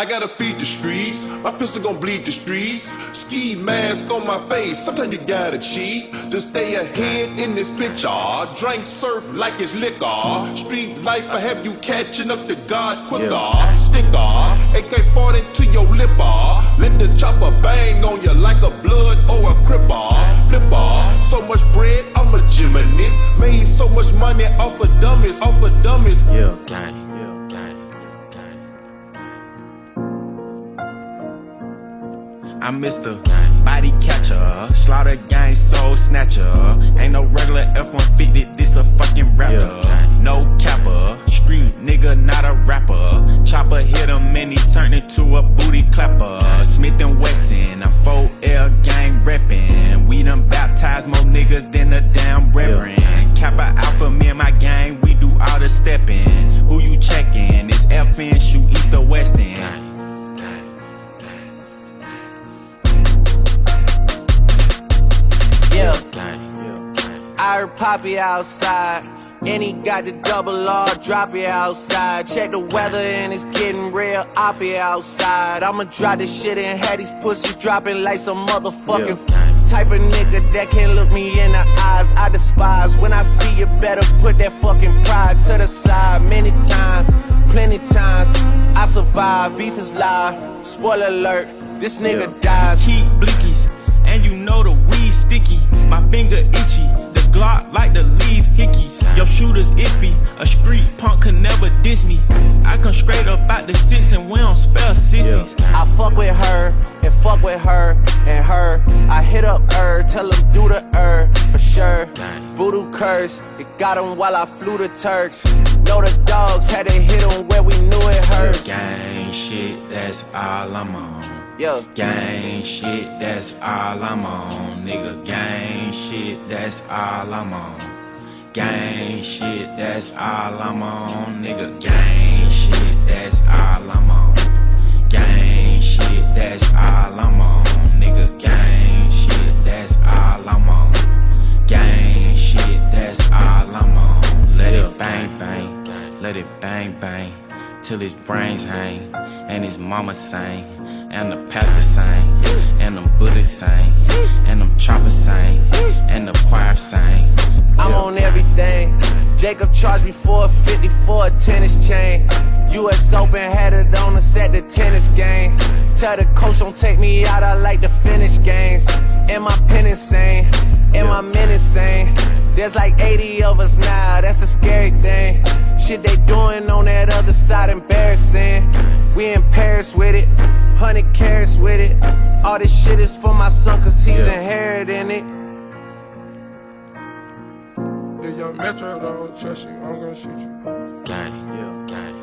I gotta feed the streets. My pistol gon' bleed the streets. Ski mask on my face. Sometimes you gotta cheat to stay ahead in this picture. Drink surf like it's liquor. Street life I have you catching up to God quicker. Yeah. Sticker. AK 40 to your lip lipper. Let the chopper bang on you like a blood or a cripper. Flipper. So much bread, I'm a gymnast. Made so much money off of dummies, off of dummies. Yeah. Gang. Yeah. I'm Mr. Body Catcher, Slaughter Gang Soul Snatcher. Ain't no regular F-150, this a fucking rapper. No capper, street nigga, not a rapper. Chopper hit him and he turned into a booty clapper. Smith and Wesson, I'm 4L gang reppin'. We done baptized more niggas than a damn reverend. Kappa Alpha, me and my gang, we do all the steppin'. I heard Poppy outside. And he got the double R, drop it outside. Check the weather and it's getting real, I'll be outside. I'ma drop this shit and have these pussies dropping like some motherfucking Yeah. type of nigga that can't look me in the eyes. I despise when I see you better put that fucking pride to the side. Many times, plenty times, I survive. Beef is live. Spoiler alert, this nigga Yeah. dies. Keep blinkies, and you know the weed sticky. My finger itchy, the Glock like to leave hickeys. Your shooter's iffy, a street punk can never diss me. I come straight up out the six and we don't spell sissies. I fuck with her and fuck with her and her. I hit up her, tell him do the her for sure. Voodoo curse, it got him while I flew the Turks. Know the dogs had to hit him where we knew it hurts. Gang shit, that's all I'm on. Yeah, Gang shit, that's all I'm on. Nigga, gang shit, that's all I'm on. Gang shit, that's all I'm on. Nigga, gang shit, that's all I'm on. Gang shit, that's all I'm on. Nigga, gang shit, that's all I'm on. Gang shit, that's all I'm on. Let it bang bang, let it bang bang, till his brains hang, and his mama sang, and the pastor sang, and them Buddhists sang, and them choppers sang, and the choir sang. I'm on everything. Jacob charged me 450 for a tennis chain. US Open had it on us at the tennis game. Tell the coach don't take me out, I like to finish games. And my pen insane, and my men insane. There's like 80 of us now, that's a scary thing. Shit they doing on that other side, embarrassing. We in Paris with it, 100 carats with it. All this shit is for my son, cause he's Yeah. inheriting it. If young Metro don't trust you, I'm gonna shoot you. Gang. Yeah. Gang.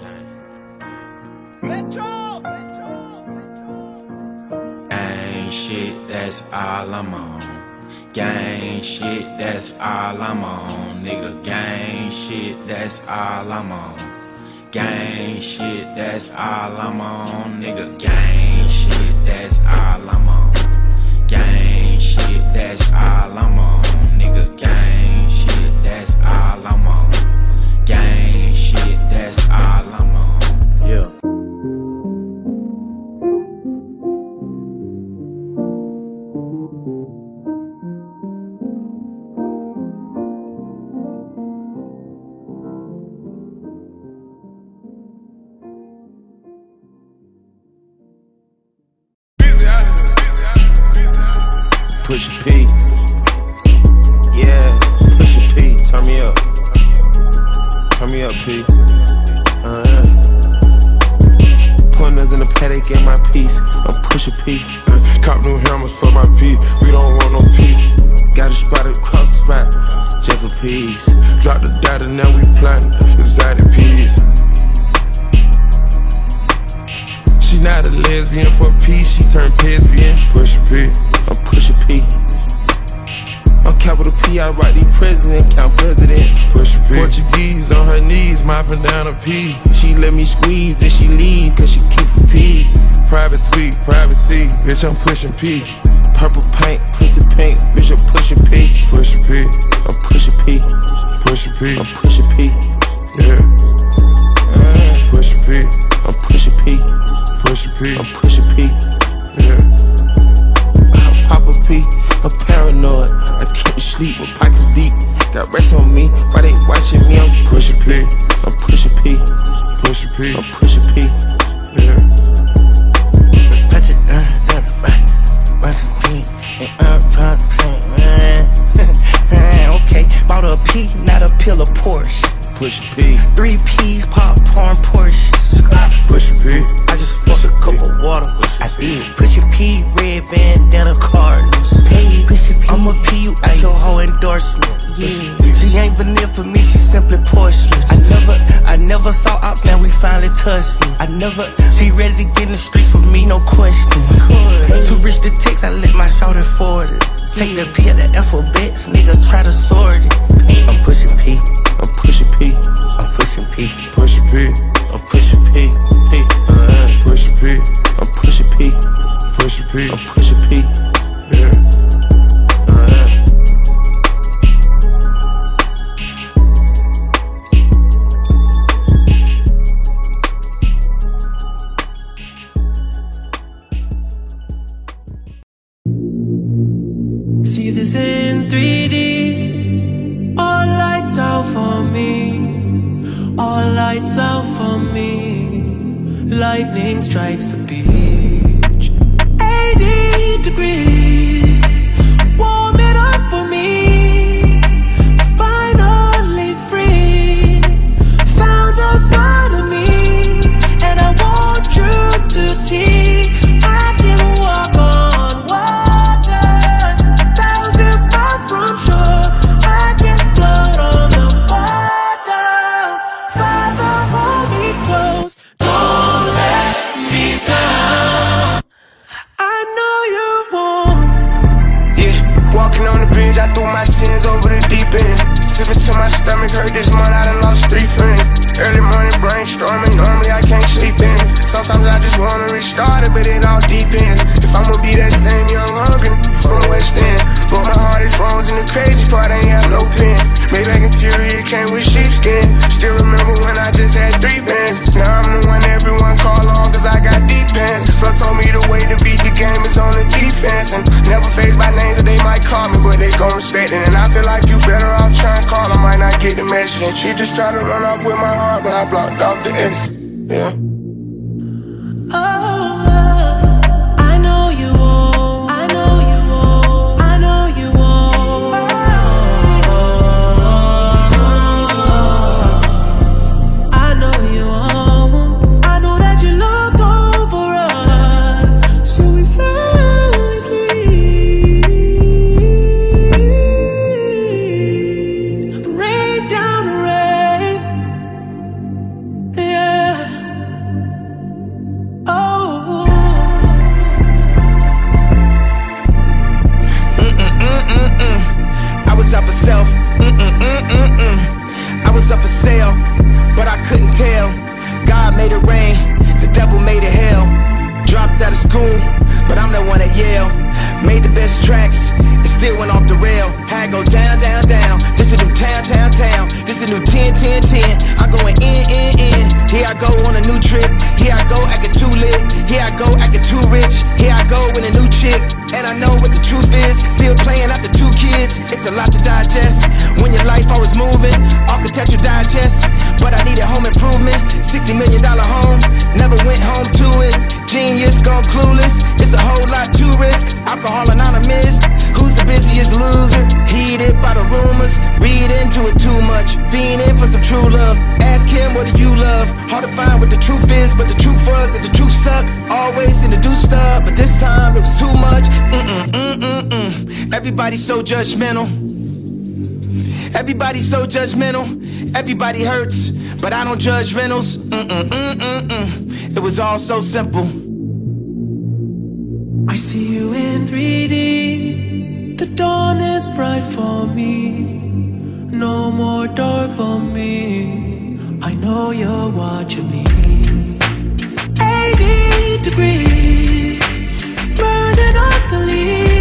Gang. Metro! Metro! Metro! Gang shit, that's all I'm on. Gang shit, that's all I'm on. Nigga, gang shit, that's all I'm on. Gang shit, that's all I'm on. Nigga, gang shit, that's all I'm on. Gang shit, that's all I'm on. Nigga, gang shit, that's all I'm on. Gang shit, that's all I'm on. Yeah. Push a P. Uh, Cop new hammers for my P. We don't want no peace. Got a spot across the spot. Just for peace. Drop the data, now we planting exotic peas. She not a lesbian for peace, she turned lesbian. Push a P. I'm push a P. I'm capital P. I write these president, count presidents. Push a P. Portuguese on her knees, mopping down a P. She let me squeeze and she leave cause she keep a P. Private suite, privacy, bitch, I'm pushing P. Purple paint, pussy pink, bitch, I'm pushing P. Push a P. I'm pushing P. Push a P. I'm pushing P. Yeah. Uh, Push a P. I'm pushing P. P. I'm pushing P. Yeah. I pop a P, a paranoid. I can't sleep with pockets deep. Got rest on me, why they watching me? I'm pushing P. I'm pushing P. Push P. I'm pushing P. pill of Porsche. Push P. Three P's, popcorn, Porsche. Push P. I just fucked a cup of water. I did. Push a P, red bandana, Cardinals. I'ma P you at your whole endorsement. Yeah. She ain't vanilla for me, she simply porcelain. I never, I never saw ops, now we finally touched. Me. I never, she ready to get in the streets for me, no question. Too rich to text, I let my shoulder forward it. Take the P at the alphabets, nigga try to sort it. I'm pushing P, I'm pushing P, I'm pushing P, Push P. I'm pushing P, P, uh, Push P. I'm pushing P, Push P. I'm pushing P, lights out for me. Lightning strikes the beach. 80 degrees. Maybach interior came with sheepskin. Still remember when I just had three bands. Now I'm the one everyone call on cause I got deep pants. Bro told me the way to beat the game is on the defense. And never phased by names that they might call me, but they gon' respect it. And I feel like you better off trying to call. I might not get the message. And she just tried to run off with my heart, but I blocked off the X. Yeah. Oh, Made the best tracks, and still went off the rail. Had go down, down, down. This a new town, town, town. This a new 10, 10, 10. I'm going in, in, in. Here I go on a new trip. Here I go acting too lit. Here I go acting too rich. Here I go with a new chick. And I know what the truth is. Still playing after two kids. It's a lot to digest. When your life always moving. Architecture digest. But I needed home improvement. $60 million home. Never went home to it. Genius gone clueless. It's a whole lot to risk. Alcohol anonymous. Who's the busiest loser? Heated by the rumors. Read into it too much. Fiending for some true love. Ask him what do you love? Hard to find what the truth is, but the truth was that the truth suck. Always seem to do stuff, but this time it was too much. Mm-mm, mm-mm, mm. Everybody's so judgmental. Everybody's so judgmental. Everybody hurts, but I don't judge rentals. Mm-mm, mm-mm, mm. It was all so simple. I see you in 3D. The dawn is bright for me. No more dark for me. I know you're watching me. 80 degrees. Burning up the leaves.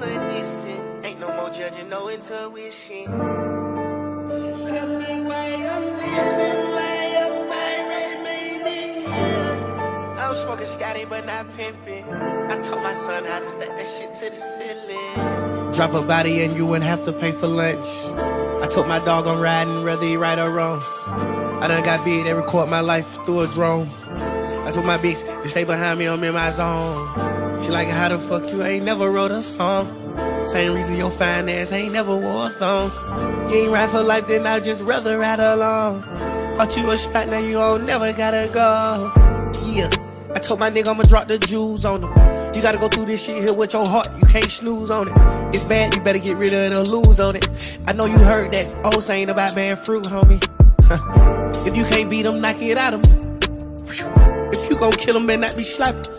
Reminiscing. Ain't no more judging, no intuition. Tell me why I'm living, why am I remaining here? I'm smoking Scotty, but not pimping. I taught my son how to stack that shit to the ceiling. Drop a body and you wouldn't have to pay for lunch. I took my dog I'm riding, whether he right or wrong. I done got big, they record my life through a drone. I told my bitch to stay behind me, I'm in my zone. She like, how the fuck you ain't never wrote a song? Same reason your fine ass ain't never wore a thong. You ain't ride for life, then I just rather ride along. Thought you a spot, now you don't never gotta go. Yeah, I told my nigga I'ma drop the jewels on him. You gotta go through this shit here with your heart, you can't snooze on it. It's bad, you better get rid of the lose on it. I know you heard that old saying about bad fruit, homie. if you can't beat them, knock it out of of 'em. If you gon' kill him, better not be slapping.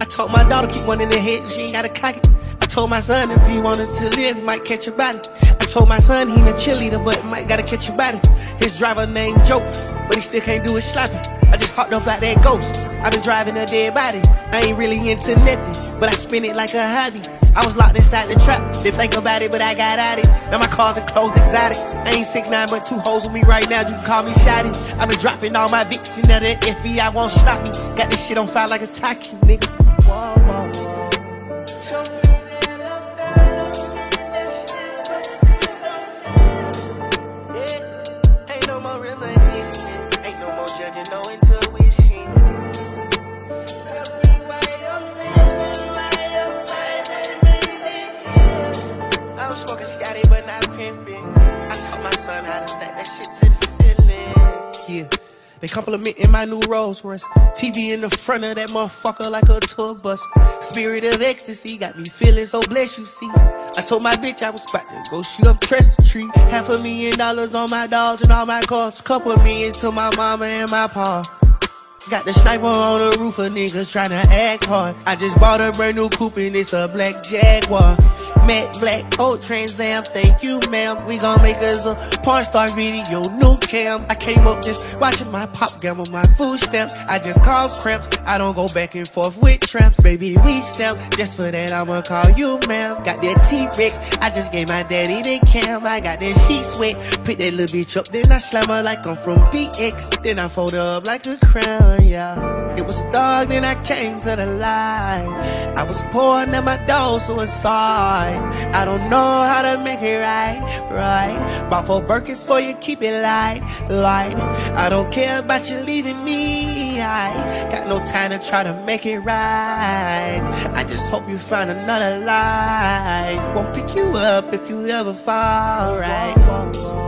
I told my daughter keep one in the head, she ain't gotta cock it. I told my son if he wanted to live, he might catch a body. I told my son he a cheerleader, but might gotta catch a body. His driver named Joe, but he still can't do his slapping. I just popped up like that ghost. i been driving a dead body. I ain't really into nothing, but I spin it like a hobby. I was locked inside the trap, didn't think about it, but I got at it. Now my cars and clothes exotic. I ain't six nine, but two hoes with me right now, you can call me Shotty. i been dropping all my victims, now the FBI won't stop me. Got this shit on fire like a tacky nigga. My new Rolls Royce. TV in the front of that motherfucker like a tour bus. Spirit of ecstasy got me feeling so blessed, you see. I told my bitch I was about to go shoot up Trust Tree. Half a million dollars on my dogs and all my cars. Couple million to my mama and my pa. Got the sniper on the roof of niggas tryna act hard. I just bought a brand new coupe and it's a black Jaguar. Matte Black, old Trans Am, thank you, ma'am. We gon' make us a porn star video, new cam. I came up just watching my pop gamble, my food stamps. I just cause cramps. I don't go back and forth with tramps. Baby, we stamp. Just for that, I'ma call you, ma'am. Got that T-Rex. I just gave my daddy the cam. I got that sheets wet. Pick that little bitch up, then I slam her like I'm from BX. Then I fold her up like a crown, yeah. It was dark, then I came to the light. I was poor, now my dog suicide. I don't know how to make it right, right. Bought four Birkins for you, keep it light, light. I don't care about you leaving me. I got no time to try to make it right. I just hope you find another life. Won't pick you up if you ever fall right.